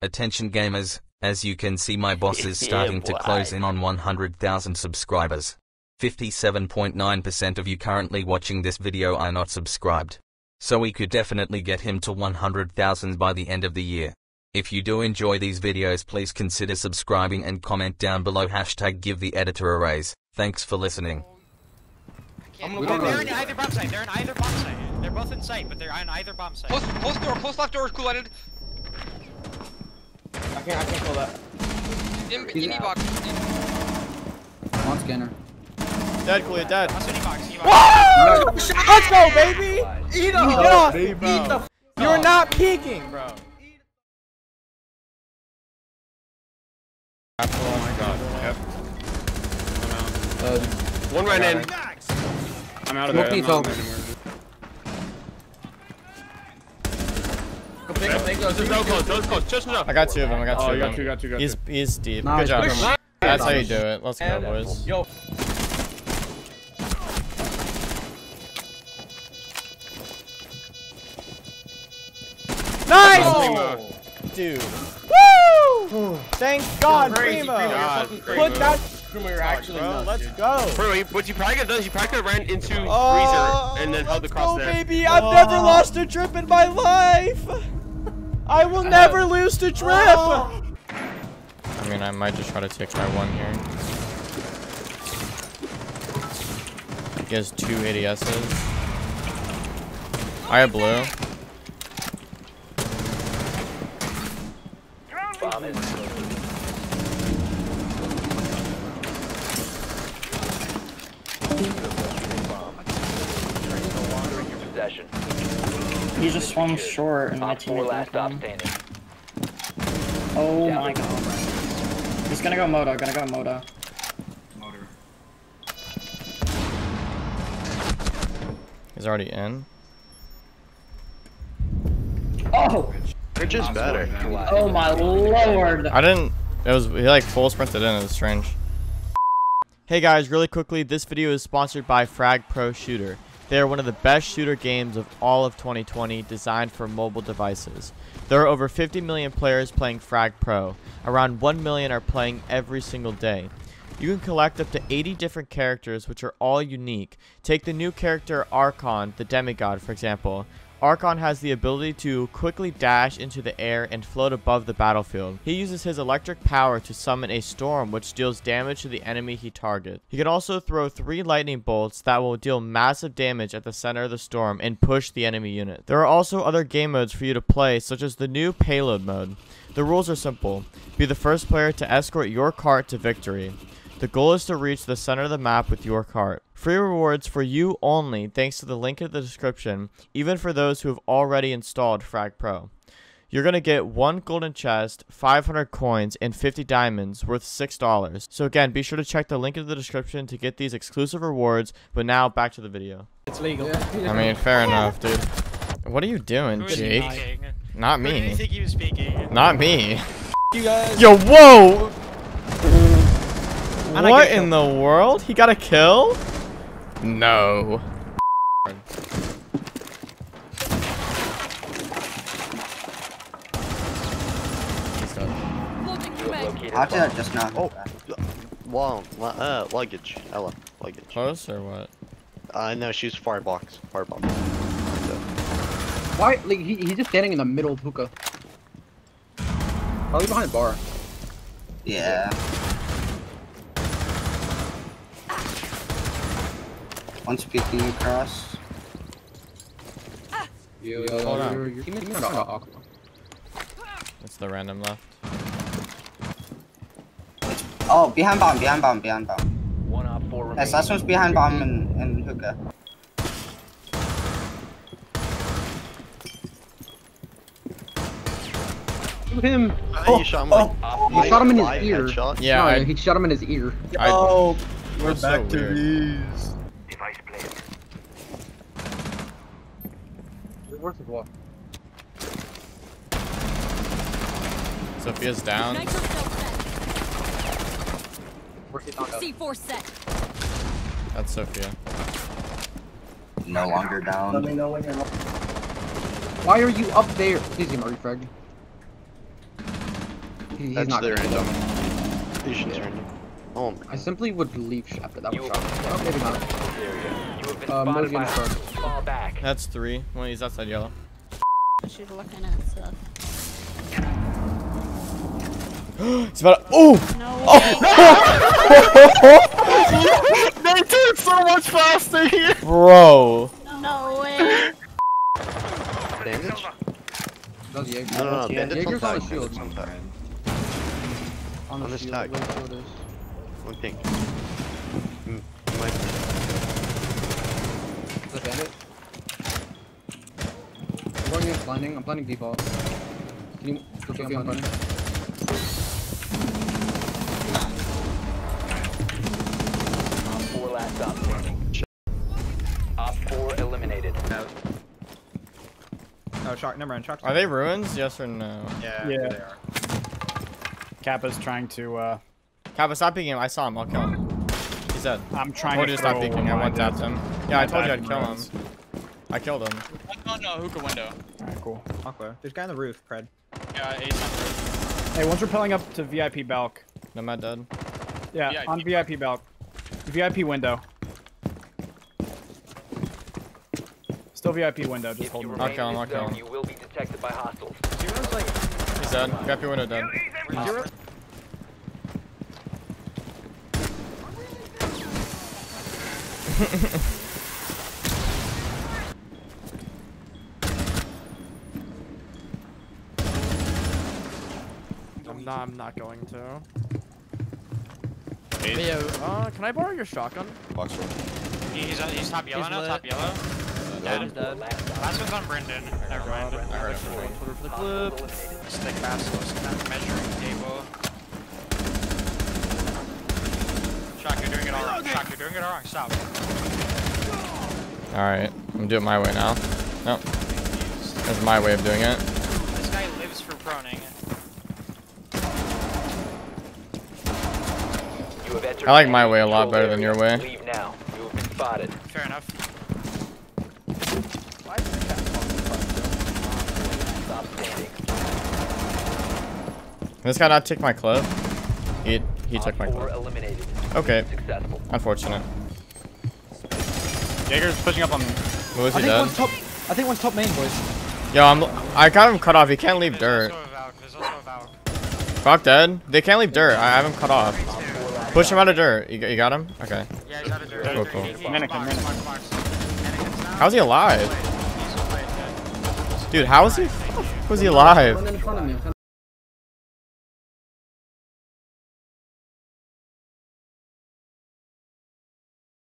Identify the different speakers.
Speaker 1: Attention gamers, as you can see my boss is starting to close in on 100,000 subscribers. 57.9% of you currently watching this video are not subscribed. So we could definitely get him to 100,000 by the end of the year. If you do enjoy these videos please consider subscribing and comment down below hashtag give the editor a raise. Thanks for listening.
Speaker 2: I'm gonna
Speaker 3: don't
Speaker 2: they're in either bomb site. They're in either bomb site. They're both in sight, but they're on either bomb site.
Speaker 3: Close, close door, close left door, cool-headed.
Speaker 4: I can't, I can't kill that.
Speaker 3: In,
Speaker 4: He's
Speaker 3: in
Speaker 4: out.
Speaker 3: box.
Speaker 4: On scanner.
Speaker 5: Dead, Cooley, dead.
Speaker 2: That's any box. any box.
Speaker 5: Let's go, baby!
Speaker 4: Eat
Speaker 5: Get off me,
Speaker 4: Eat the
Speaker 5: You're not peeking, bro.
Speaker 6: Oh my god. Yep. I'm out.
Speaker 4: uh,
Speaker 6: One ran in. I'm out of there.
Speaker 4: Smoky
Speaker 6: I'm not
Speaker 4: fell.
Speaker 6: anymore.
Speaker 4: Go big, go big, go
Speaker 6: Those are close. Those close. Just enough.
Speaker 5: I got two of them. I got two
Speaker 6: Oh,
Speaker 5: of them.
Speaker 6: got two. Got two. Got
Speaker 5: He's he's deep.
Speaker 4: Nice.
Speaker 5: Good job.
Speaker 4: Nice.
Speaker 5: That's how you do it. Let's go, boys.
Speaker 4: Yo,
Speaker 5: Nice,
Speaker 6: Oh.
Speaker 5: dude. Woo! Thank God, Primo.
Speaker 4: Primo, you're
Speaker 6: God,
Speaker 4: fucking
Speaker 6: Primo.
Speaker 5: Put that,
Speaker 4: Primo, you're actually
Speaker 5: bro.
Speaker 4: nuts,
Speaker 5: Let's
Speaker 4: dude.
Speaker 5: go.
Speaker 6: Bro, you- what you probably could have done is you probably could have ran into
Speaker 5: Oh,
Speaker 6: freezer and then oh, held
Speaker 5: let's
Speaker 6: across
Speaker 5: go,
Speaker 6: there.
Speaker 5: baby. I've never oh. lost a trip in my life. I will never lose the trip. I mean, I might just try to take my one here. He has two ADSs. I have blue.
Speaker 7: He just swung short and my teammate left him. Oh my god. He's gonna go Moto, gonna go Moto. Motor.
Speaker 5: He's already in.
Speaker 7: Oh!
Speaker 8: Which is better?
Speaker 7: Oh my lord!
Speaker 5: I didn't. It was he like full sprinted in. It was strange. Hey guys, really quickly, this video is sponsored by Frag Pro Shooter. They are one of the best shooter games of all of 2020, designed for mobile devices. There are over 50 million players playing Frag Pro. Around 1 million are playing every single day. You can collect up to 80 different characters, which are all unique. Take the new character Archon, the demigod, for example. Archon has the ability to quickly dash into the air and float above the battlefield. He uses his electric power to summon a storm which deals damage to the enemy he targets. He can also throw three lightning bolts that will deal massive damage at the center of the storm and push the enemy unit. There are also other game modes for you to play such as the new payload mode. The rules are simple. Be the first player to escort your cart to victory. The goal is to reach the center of the map with your cart. Free rewards for you only thanks to the link in the description, even for those who have already installed Frag Pro. You're going to get one golden chest, 500 coins, and 50 diamonds worth $6. So again, be sure to check the link in the description to get these exclusive rewards, but now back to the video.
Speaker 4: It's legal.
Speaker 5: I mean, fair enough, dude. What are you doing,
Speaker 2: Who
Speaker 5: Jake?
Speaker 2: speaking?
Speaker 5: Not
Speaker 2: Who do you
Speaker 5: me.
Speaker 2: think he was speaking?
Speaker 5: Not me.
Speaker 4: You guys.
Speaker 5: Yo, whoa!
Speaker 4: And
Speaker 5: What in the world? He got a kill? No. He's done.
Speaker 9: How did I just not?
Speaker 8: Oh, wow, uh, luggage, Ela, luggage.
Speaker 5: Close or what?
Speaker 8: Uh, no, she's firebox, firebox.
Speaker 4: Why? Like, he, he's just standing in the middle of hookah. Probably behind bar.
Speaker 9: Yeah. One's peeking across.
Speaker 4: Yo, yo,
Speaker 5: Hold on.
Speaker 4: Your, your teammate's not awkward.
Speaker 5: It's the random left.
Speaker 9: Oh, behind bomb, behind bomb, behind bomb. Yes, last one's behind bomb and, and hookah.
Speaker 4: Him!
Speaker 8: Oh, you shot him like oh,
Speaker 4: You oh. shot him in his ear.
Speaker 8: headshots?
Speaker 5: Yeah,
Speaker 4: no,
Speaker 5: I,
Speaker 4: he shot him in his ear.
Speaker 6: Oh,
Speaker 5: we're back to
Speaker 6: these.
Speaker 4: Where's his wall?
Speaker 5: Zofia's down.
Speaker 10: Nitro cell set.
Speaker 4: Where's he knocked out?
Speaker 10: C4 set.
Speaker 5: That's Sophia.
Speaker 9: No longer down.
Speaker 4: Why are you up there? Please give him a refrag. He- he's
Speaker 8: That's
Speaker 4: not
Speaker 8: their
Speaker 4: gonna
Speaker 8: random.
Speaker 4: do
Speaker 8: They should
Speaker 4: Yeah.
Speaker 8: turn. Oh my
Speaker 4: I simply would leave after that one shot. Oh, maybe not.
Speaker 10: You have been
Speaker 4: Uh,
Speaker 10: spotted by
Speaker 4: Mogan short.
Speaker 10: hostiles. Fall back.
Speaker 5: That's three. Well, he's outside yellow.
Speaker 11: She's looking at stuff.
Speaker 5: He's about. Oh!
Speaker 11: No
Speaker 5: they turn so much faster here, bro.
Speaker 11: No way.
Speaker 8: Bandage? No, no, no.
Speaker 7: Yeah,
Speaker 8: Bandits on
Speaker 4: on the shield.
Speaker 8: On.
Speaker 4: On,
Speaker 8: On
Speaker 4: the
Speaker 8: this
Speaker 4: shield,
Speaker 8: tag.
Speaker 4: the shield is.
Speaker 8: One pink. Mm, might
Speaker 4: The bandit. I'm going in blinding. I'm blinding default. Can you okay, I'm blinding?
Speaker 10: Op 4 last stop standing. Op 4 eliminated.
Speaker 2: Oh, shark. Never mind. Shark's
Speaker 5: Are they ruins? Yes or no?
Speaker 6: Yeah.
Speaker 12: Yeah.
Speaker 6: They are.
Speaker 12: Kappa's trying to, uh,
Speaker 5: Kappa, stop peeking him. I saw him. I'll kill him. He's dead.
Speaker 12: I'm
Speaker 5: I
Speaker 12: trying
Speaker 5: told
Speaker 12: to
Speaker 5: you to stop
Speaker 12: throw
Speaker 5: peeking. I
Speaker 12: my
Speaker 5: one tapped him. Yeah, I told you I'd kill him. I killed him.
Speaker 6: Oh no, hookah window.
Speaker 12: Alright, cool.
Speaker 2: Aqua. There's a guy on the roof, Pred.
Speaker 6: Yeah, ace on the roof.
Speaker 12: Hey, one's repelling up to VIP balk.
Speaker 5: Nomad dead.
Speaker 12: Yeah,
Speaker 6: VIP.
Speaker 12: on VIP balk. VIP window. Still VIP window, just hold
Speaker 10: you
Speaker 12: me.
Speaker 5: I'll
Speaker 10: remain
Speaker 5: kill him, I'll kill him.
Speaker 10: you will be detected by hostiles.
Speaker 2: Zero's like.
Speaker 5: He's dead. Happy window dead.
Speaker 2: Zero.
Speaker 13: I'm not. I'm not going to.
Speaker 6: Ace.
Speaker 13: Hey, yo, uh, can I borrow your shotgun?
Speaker 2: He- He's, uh, he's top yellow
Speaker 13: He's
Speaker 2: now.
Speaker 13: lit.
Speaker 2: Top yellow. Dead.
Speaker 13: He's dead.
Speaker 10: Last stop.
Speaker 2: One's on Brendan. Never mind.
Speaker 13: God,
Speaker 2: I heard
Speaker 13: I'm
Speaker 2: it.
Speaker 13: Twitter for the
Speaker 10: Op
Speaker 13: clip.
Speaker 10: eliminated.
Speaker 2: Stick basilisk and that measuring table. You're doing it all wrong. Shawk, you're doing it all wrong. Stop.
Speaker 5: Alright. I'm gonna do it my way now. Nope. That's my way of doing it.
Speaker 2: This guy lives for proning.
Speaker 10: You have entered
Speaker 5: I like my way a lot better than your way.
Speaker 10: Leave now. You have been spotted.
Speaker 2: Fair enough.
Speaker 5: This guy not take my clip. He he took my
Speaker 10: 4
Speaker 5: clip.
Speaker 10: eliminated.
Speaker 5: Okay.
Speaker 10: Successful.
Speaker 5: Unfortunate.
Speaker 12: Jaeger's pushing up on me.
Speaker 5: Who was
Speaker 12: I think
Speaker 5: dead?
Speaker 12: one's top. I think one's top main, boys.
Speaker 5: Yo, I'm I got him cut off. He can't leave
Speaker 2: There's
Speaker 5: dirt.
Speaker 2: also a Valk. There's also a Valk.
Speaker 5: Fuck dead. They can't leave dirt. I have him cut off. Push him out of dirt. You, got- you got him? Okay.
Speaker 2: Yeah, he's out of dirt.
Speaker 5: Cool, cool.
Speaker 2: He- he-
Speaker 12: Mannequin, mannequin.
Speaker 2: box, box. Mannequin's down.
Speaker 5: How's he alive?
Speaker 2: He's alive, dead.
Speaker 5: Dude, how is he? Was he alive?